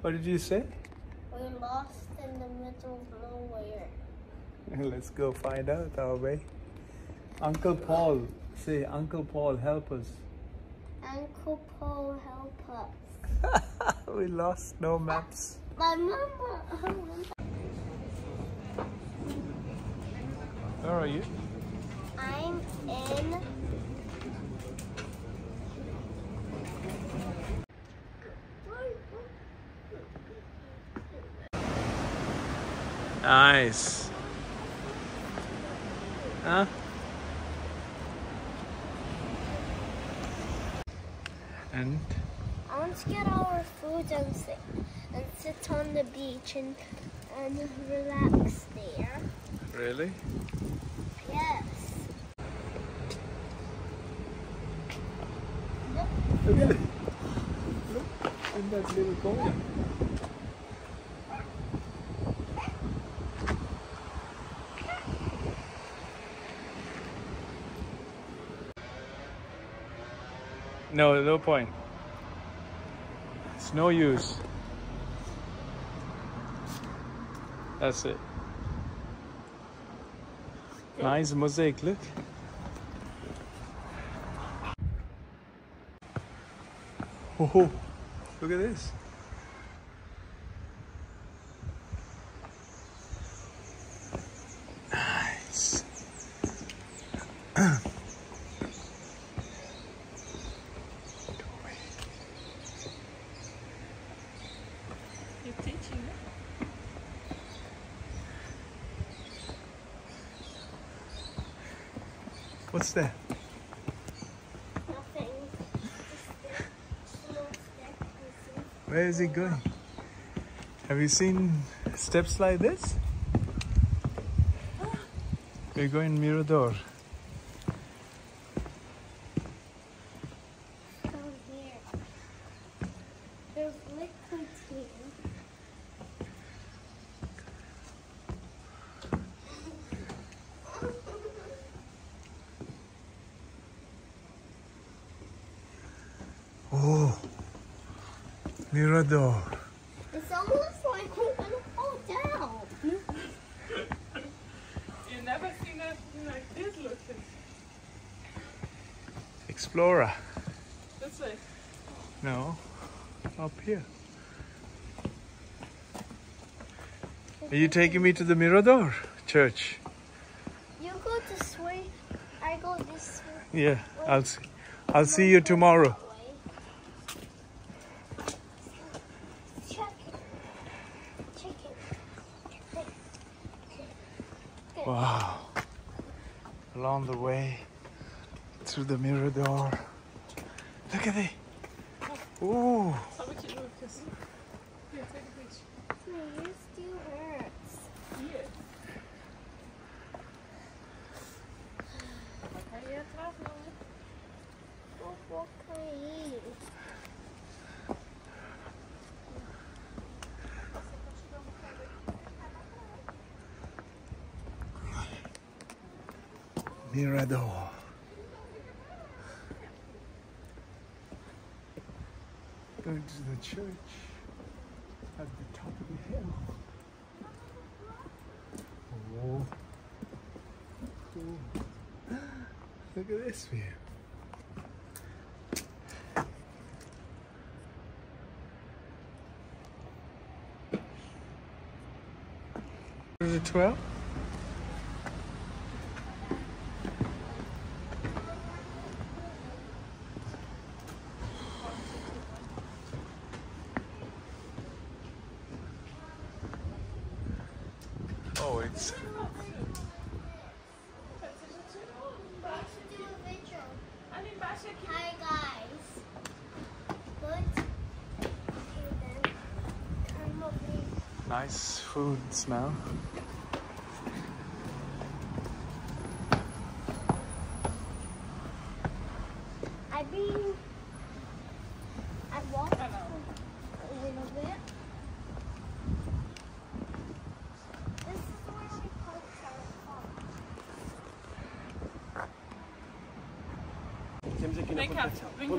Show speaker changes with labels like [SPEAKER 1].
[SPEAKER 1] What did you say?
[SPEAKER 2] We're lost in the middle of nowhere.
[SPEAKER 1] Let's go find out our way. Uncle Paul, say, Uncle Paul, help us.
[SPEAKER 2] Uncle Paul, help us.
[SPEAKER 1] we lost no maps.
[SPEAKER 2] My mama.
[SPEAKER 1] Where are you?
[SPEAKER 2] I'm in.
[SPEAKER 1] Nice. Huh? And
[SPEAKER 2] I want to get our food and sit, and sit on the beach and and relax there.
[SPEAKER 1] really?
[SPEAKER 2] Yes.
[SPEAKER 1] Look it. Look in that little corner. No, no point. It's no use. That's it. Nice mosaic, look. Oh, look at this. Nice. What's that? Where is he going? Have you seen steps like this? We're going Mirador.
[SPEAKER 2] Here. There's liquid here.
[SPEAKER 1] Oh, Mirador.
[SPEAKER 2] It's almost like we're gonna fall down.
[SPEAKER 3] You never seen anything like this, Lucas.
[SPEAKER 1] Explorer.
[SPEAKER 3] This way.
[SPEAKER 1] No, up here. Are you taking me to the Mirador church?
[SPEAKER 2] You go this way. I go this way.
[SPEAKER 1] Yeah, I'll see. I'll see you tomorrow.
[SPEAKER 2] Check it. Check it.
[SPEAKER 1] Wow. Along the way through the Mirador. Look at it. Ooh.
[SPEAKER 3] How
[SPEAKER 1] Mirador. Going to the church at the top of the hill. Oh. Oh. Look at this view. It 12? It's
[SPEAKER 3] Ali embaixo aqui.
[SPEAKER 2] Hi guys. Good. Okay then. Come over here.
[SPEAKER 1] nice food smell.
[SPEAKER 2] I've been. Tem aqui na
[SPEAKER 3] Vem